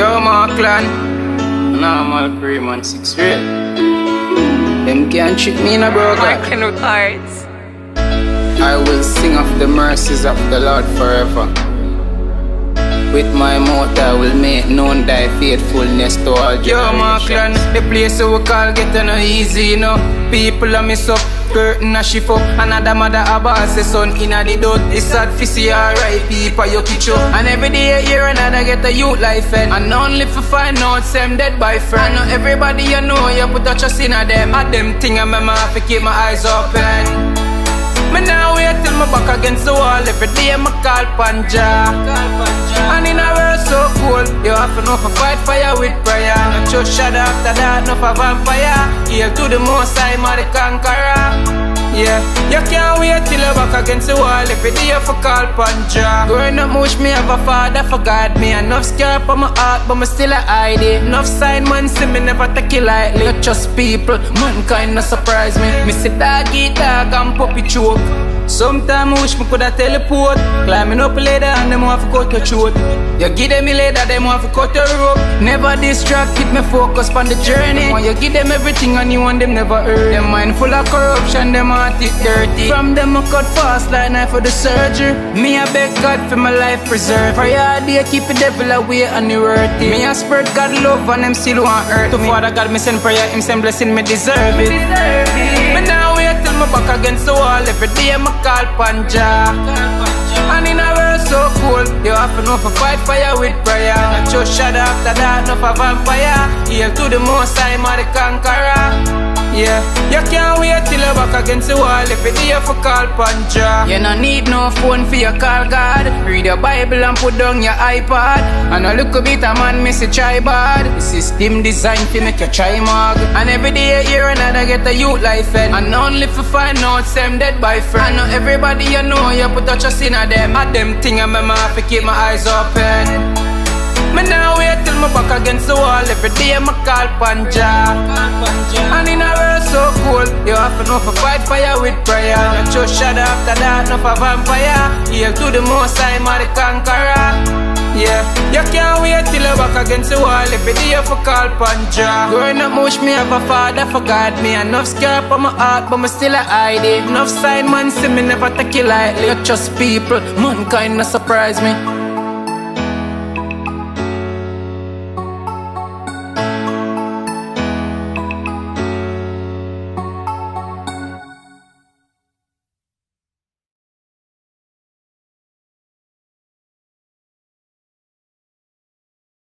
Yo, Markland. Normal cream and six real. Them can't trick me in a broker. Markland Records. I will sing of the mercies of the Lord forever. With my mouth I will make known thy faithfulness to all generations. Yo, Markland, the place we call getting no easy, you know. People are miss up, curtain a shift up. Another mother a boss, the son in a the dot. It's sad to see alright people you teach up. And every day you hear another get a youth life fed. And only for find out them dead by friend. I know everybody you know, you put a trust in a them. At them thing I remember have to keep my eyes open. Back against the wall Every day me call Pon Jah And in a world so cold You have to know for fight fire with prayer. No just shut after that, no for vampire. Hail to the most I'm the conqueror. Yeah, you can't wait till you back against the wall Every day you for call Pon Jah Growing up much me have a father for God Me. Enough scar on my heart but me still a hide it. Enough sign man see me never take it lightly. You trust people, mankind no surprise me. Me see dog eat dog and puppy choke Sometimes I wish me coulda teleport. Climbing up a ladder and them want to cut your throat. You give them a ladder, them want to cut your rope. Never distract, keep me focused on the journey. When you give them everything and you want them never earn Them mind full of corruption, them heart it dirty. From them I cut fast like knife for the surgery. Me I beg God for my life preserve For your day keep the devil away and the worthy Me I spread God love and them still want hurt To Father God me send prayer, him send blessing me deserve it my back against the wall Every day me call Pon Jah And in a world so cold You have to fight fire with prayer. Not just shut after that, no for vampire Hail to the most I'm the conqueror yeah, you can't wait till you're back against the wall Every day you for call Pon Jah You no need no phone for your call God Read your Bible and put down your iPad. And a little bit of man miss a try bad. The system designed to make you try mag And every day you hear another get a youth life fed And only for find out them dead by friend. I know everybody you know you put a trust in a them. At them thing I remember have to keep my eyes open. Me now wait against the wall Every day I call Pon Jah And in a world so cold You have to know for fight fire with prayer. Not just shut after that, no for vampire. Hail to the most I'm the conqueror. Yeah, you can't wait till you back against the wall Every day you for call Pon Jah Growing up much me have a father for God. Me enough scar on my heart but me still a hide it. Enough sign man see me never take it lightly. You trust people, mankind no surprise me